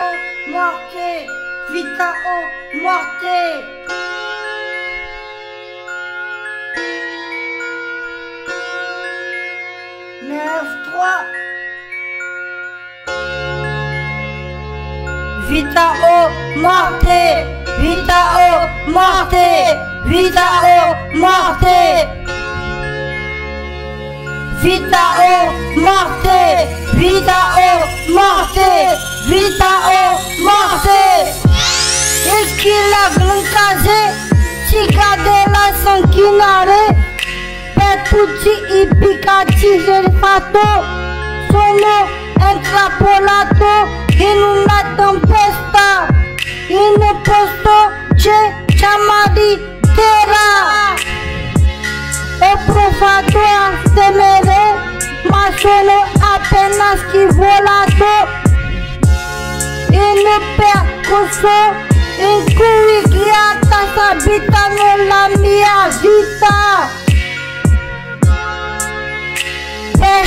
o morte, vita o morte. Neuf, trois. Vita o morte, vita o morte, vita o morte. Vita o morte, vita o morte, sanguinária Pecuti e picativo ele fatou Sono extrapolato E numa tempesta E no posto de chamari terra Eu provado a temere Mas sono apenas que volato E no percurso Inclui que a taça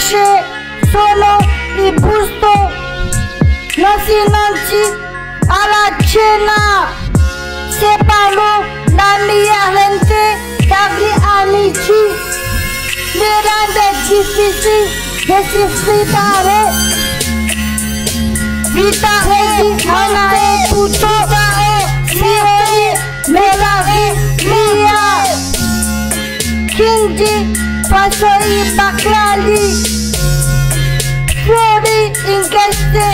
Pesce sono il busto, non si alla cena, separo la mia rente dagli amici, mi rende difficile decifrare. Vita Quindi passo i bacalli fuori in queste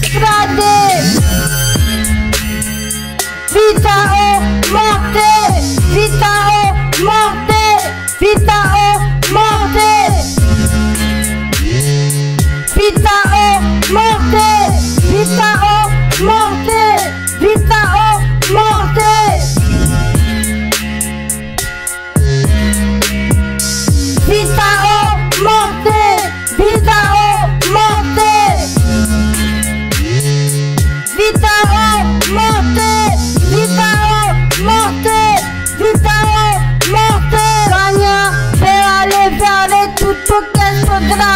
strade. Vita o morte, vita o morte, vita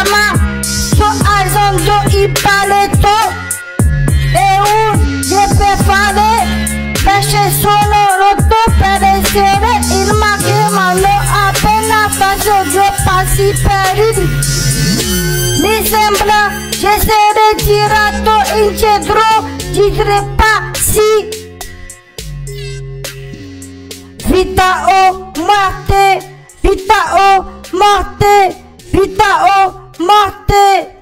questo dramma, sto alzando il paletto e un je per fare, pesce sono rotto per essere il matrimonio appena fatto due passi per il mi sembra di essere tirato in centro di tre passi. Vita o morte, vita o morte, vita o morte.